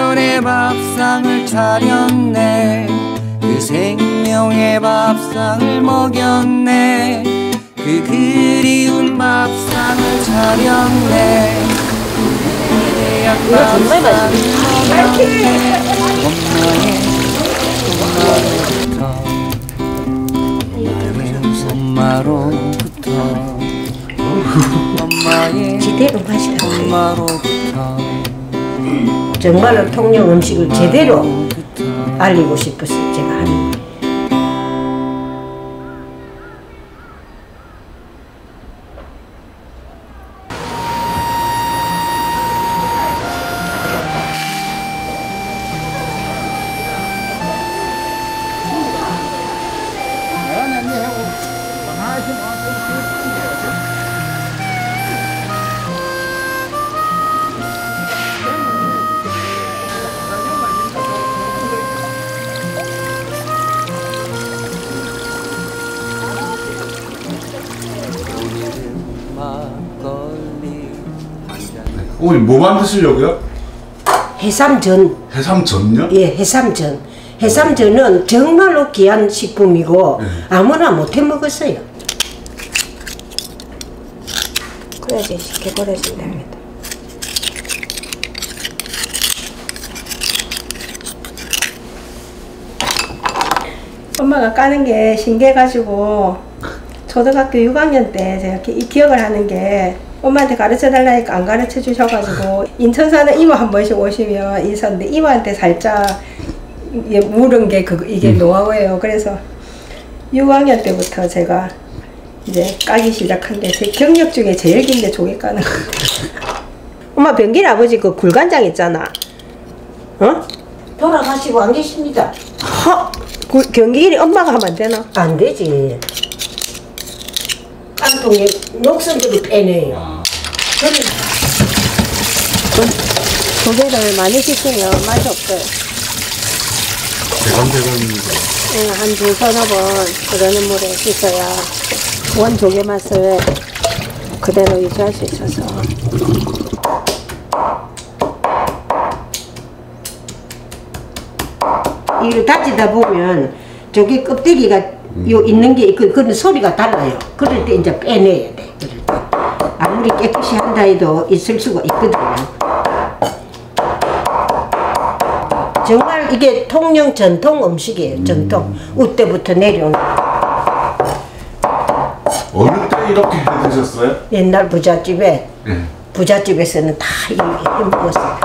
생전에 밥상을 차렸네 그 생명의 밥상을 먹였네 그 그리운 밥상을 차렸네. 엄마로부터 엄마의 제대로 맛있다. 엄마로부터 정말로 통영 음식을 제대로 알리고 싶어서 어머니 뭐 만드시려고요? 해삼전, 해삼전요? 예, 해삼전. 해삼전은 정말로 귀한 식품이고 네. 아무나 못 해 먹었어요. 그래야지 쉽게 버려진답니다. 엄마가 까는 게 신기해가지고 초등학교 6학년 때 제가 기, 이 기억을 하는 게 엄마한테 가르쳐 달라니까 안 가르쳐 주셔가지고 인천 사는 이모 한 번씩 오시면 있었는데 이모한테 살짝 물은 게 그, 이게 노하우예요. 그래서 6학년 때부터 제가 이제 까기 시작한데 제 경력 중에 제일 긴게 조개 까는 거. 엄마 변길 아버지 그 굴간장 있잖아. 어? 돌아가시고 안 계십니다. 허! 굴, 경길이 엄마가 하면 안 되나? 안 되지. 깡통에 녹선들을 빼내요. 그러니까 조개를 많이 씻으면 맛이 없어요. 대감대감입니다. 예, 한두 서너 번 그러는 물에 씻어야 원 조개 맛을 그대로 유지할 수 있어서. 이를 다지다 보면 저기 껍데기가 요 있는 게 있고 그런 소리가 달라요. 그럴 때 이제 빼내야 돼. 그럴 때. 아무리 깨끗이 한다 해도 있을 수가 있거든요. 정말 이게 통영 전통 음식이에요. 전통. 우때부터 내려온 어느 때 이렇게 해 드셨어요? 옛날 부잣집에 예. 부잣집에서는 다 이렇게 해 먹었어요.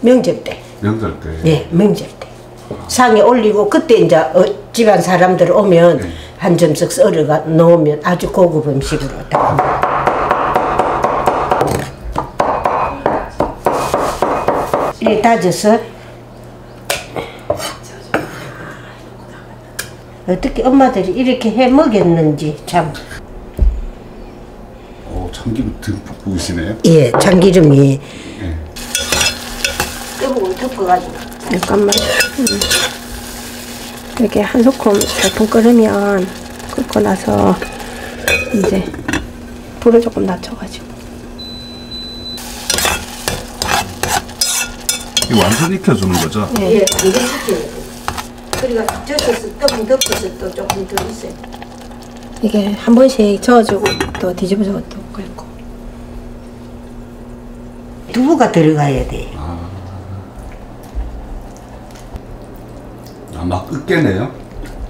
명절 때. 명절 때. 예, 명절 때. 상에 올리고 그때 이제 어, 집안 사람들 오면 네. 한 점씩 썰어가 놓으면 아주 고급 음식으로 다. 이렇게 다져서 어떻게 엄마들이 이렇게 해 먹였는지 참. 오, 참기름 듬뿍 부으시네요. 예, 참기름이 예. 뜨거운 덮어가지고. 잠깐만. 음. 이렇게 한 소끔 대풍 끓으면 끓고 나서 이제 불을 조금 낮춰가지고. 이 완전 익혀주는 거죠? 예, 이게 시켜요. 그리고 젖어서 뜨거운 덮어서 또 조금 더 있어요. 이게 한 번씩 저어주고 또 뒤집어주고 또 끓고. 두부가 들어가야 돼. 아, 막 으깨네요.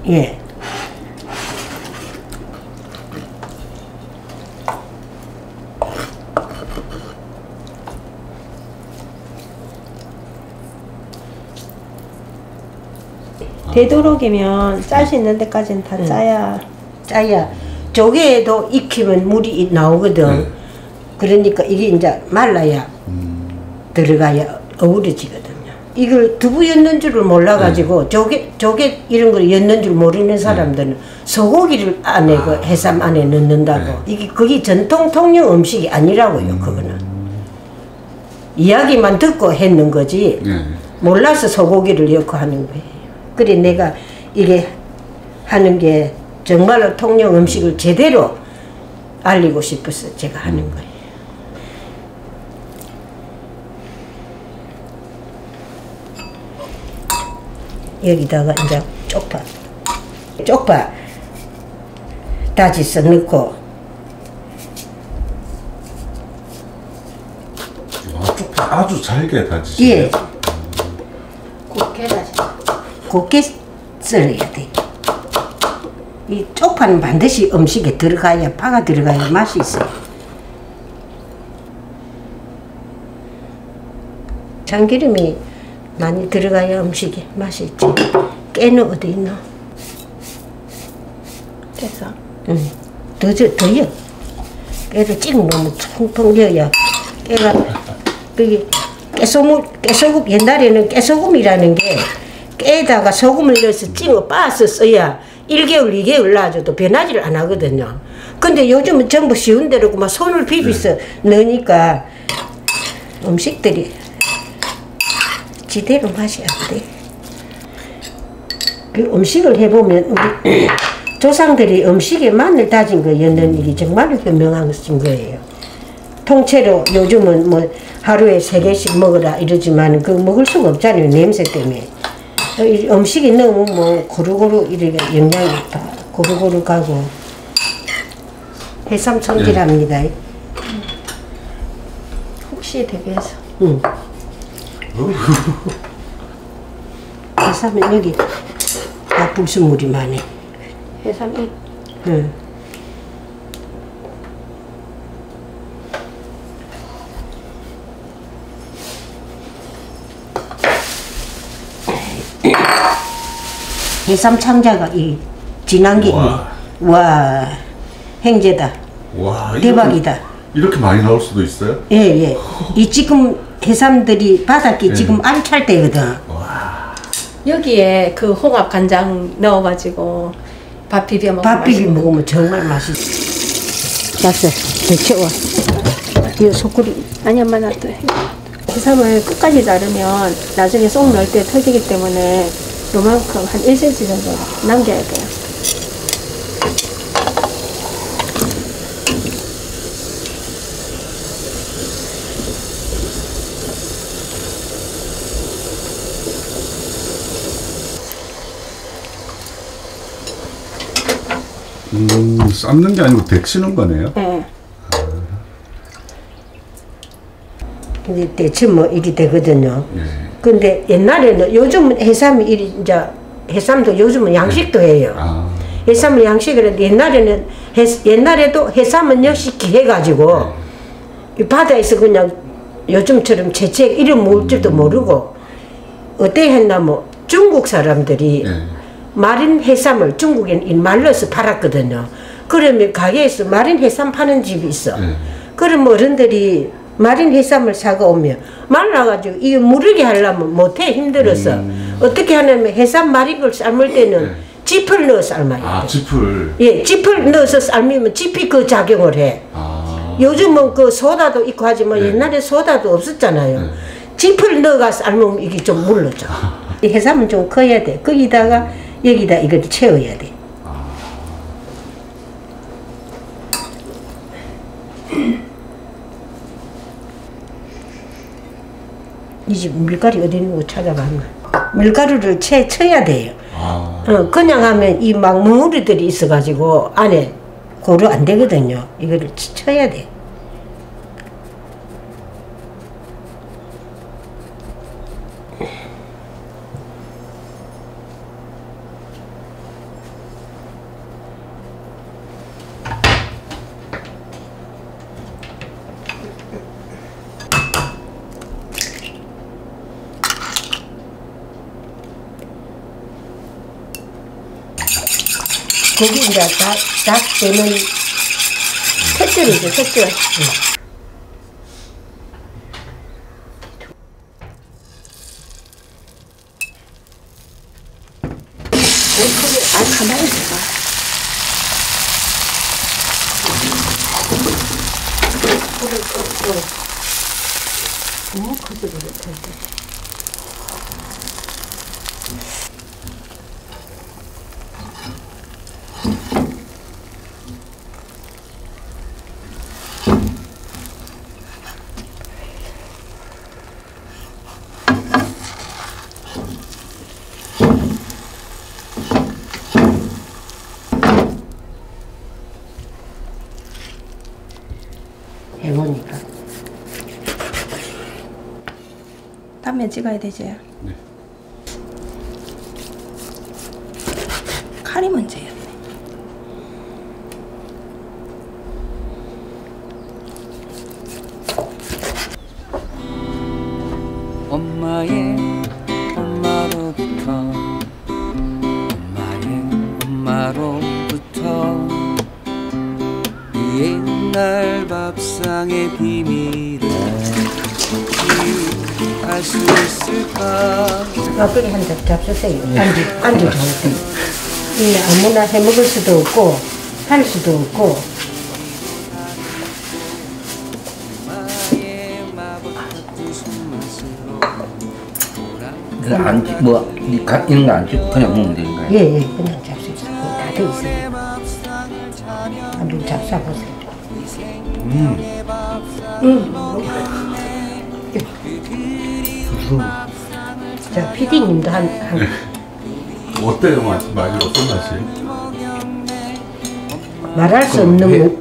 예. 되도록이면 짤 수 있는 데까지는 다 짜야 짜야 조개에도 익히면 물이 나오거든. 네. 그러니까 이게 이제 말라야 들어가야 어우러지거든요. 이걸 두부 였는 줄을 몰라가지고 조개 조개 이런 걸 였는 줄 모르는 사람들은 소고기를 안에 그 해삼 안에 넣는다고 이게 그게 전통 통영 음식이 아니라고요. 그거는 이야기만 듣고 했는 거지. 예. 몰라서 소고기를 넣고 하는 거예요. 그래 내가 이게 하는 게 정말로 통영 음식을 제대로 알리고 싶어서 제가 하는 거예요. 여기다가 이제 쪽파 쪽파 다지서 넣고 와, 쪽파 아주 잘게 다지시네요. 예 곱게 다시. 곱게 썰어야 돼. 이 쪽파는 반드시 음식에 들어가야 파가 들어가야 맛이 있어요. 참기름이 많이 들어가야 음식에 맛이 있지. 깨는 어디 있나? 됐어. 응. 더, 저, 더요. 깨를 찍어 놓으면 퉁퉁 넣어야 깨가, 그게 깨소금, 깨소금, 옛날에는 깨소금이라는 게 깨에다가 소금을 넣어서 찍어 빻아서 써야 1개월, 2개월 놔줘도 변하지를 안 하거든요. 근데 요즘은 전부 쉬운 대로 막 손을 비비서 넣으니까 음식들이 지대로 맛이 안 돼. 그 음식을 해보면 우리 조상들이 음식에 마늘 다진 거 였는 일이 정말로 현명한 거예요. 통째로 요즘은 뭐 하루에 세 개씩 먹으라 이러지만 그 먹을 수가 없잖아요 냄새 때문에 음식이 너무 뭐 고루고루 이렇게 영양이 다 고루고루 가고 해삼 손질합니다. 혹시 대비해서. 응. 해삼은 여기 다 불순물이 많이. 해삼이 응. 해삼 창자가 이 진한 게 있네. 와. 와, 행제다. 와, 이렇게- 대박이다. 이렇게 많이 나올 수도 있어요? 예, 예. 이 지금 해삼들이 바닥에 네. 지금 안 찰 때거든. 여기에 그 홍합 간장 넣어가지고 밥 비벼 먹으면 밥 맛있는 먹으면 정말 맛있어. 왔어. 데쳐와. 이 소쿠리. 아니 엄마 놔둬 해삼을 끝까지 자르면 나중에 쏙 넣을 때 터지기 때문에 요만큼 한 1cm 정도 남겨야 돼요 음, 삶는 게 아니고 데치는 거네요. 네. 이제 대체 뭐 이리 되거든요. 예. 근데 옛날에는 요즘은 해삼이 이제 해삼도 요즘은 양식도 해요. 아, 해삼을 양식을 했는데 옛날에는 해, 옛날에도 해삼은 역시 기해가지고 이 바다에서 그냥 요즘처럼 채채 이름 모을 줄도 모르고 어때 했나 뭐 중국 사람들이 예. 마린 해삼을 중국엔 이 말려서 팔았거든요. 그러면 가게에서 마린 해삼 파는 집이 있어. 네. 그럼 어른들이 마린 해삼을 사가 오면 말라가지고 이거 무르게 하려면 못해 힘들어서 어떻게 하냐면 해삼 마린 걸 삶을 때는 네. 짚을 넣어 삶아요. 아, 짚을. 예, 짚을 넣어서 삶으면 짚이 그 작용을 해. 아, 요즘은 그 소다도 있고 하지만 네. 옛날에 소다도 없었잖아요. 네. 짚을 넣어가 삶으면 이게 좀 물러져. 이 해삼은 좀 커야 돼. 거기다가 여기다 이걸 채워야 돼. 이집 밀가루 어디 있는 거 찾아봤나? 밀가루를 채 쳐야 돼요. 아, 어, 그냥 하면 이막 뭉우리들이 있어가지고 안에 고루 안 되거든요. 이거를 치- 쳐야 돼. 거기 이제 딱, 딱 되는 탯줄이죠, 탯줄. 아 가만히 있어봐 커서 그렇다. 단면 찍어야 되지. 네. 칼이 문제였네. 엄마의 엄마로부터 엄마의 엄마로부터 그 옛날 밥상의 비밀 막걸리 한 잔 잡수세요. 안주, 안주 좋을 때. 이게 아무나 해 먹을 수도 없고, 할 수도 없고, 그안 찍- 뭐 이- 가- 이런 거 안 찍고 그냥 먹으면 거야. 예, 예, 그냥 잡수세요. 다돼 있어요. 한번 잡숴 보세요. 자, 피디님도 한, 한, 어때요, 맛, 많이 어떤 맛이? 말할 수 없는 회- 무,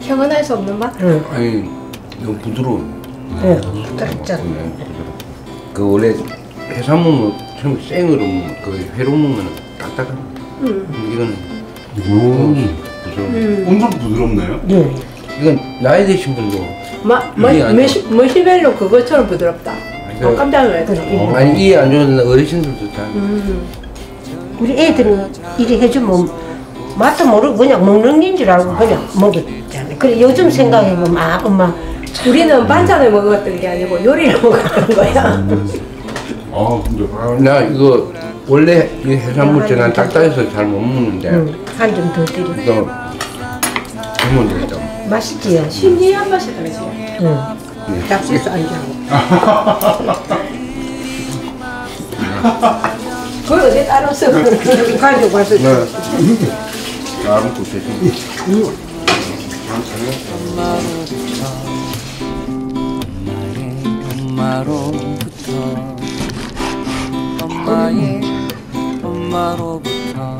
형언할 수 없는 맛? 응, 아니 너무 부드러워. 예, 짭짭. 그 원래 해산물은 처음 생으로 먹으면 그 회로 먹으면 딱딱한. 이거는 음. 부드러워. 엄청 부드럽네요. 예, 이건 나이 드신 분도 마, 이게 안 머시, 머시멜로 그것처럼 부드럽다. 그- 어, 깜짝 놀랐어. 그래. 아니 이해 안 좋은 어르신들도 잘. 우리 애들은 이리 해주면 맛도 모르고 그냥 먹는 긴줄 알고 그냥 먹었잖아요. 그래, 요즘 생각해보면, 아, 엄마, 우리는 반찬을 먹었던 게 아니고 요리를 먹었던 거야. 아, 근데 아, 나 이거 원래 이 해산물 제난 딱딱해서 잘 못 먹는데 응, 한점 더 드려. 이거 해면 되겠다. 맛있지요? 신기한 맛이다, 그지? 응. 잡수서 앉아고. 그걸 어디 따로 쓰고. 가지고 와서. 네. 아, 먹고 되지. 엄마의 엄마로부터 엄마의 엄마로부터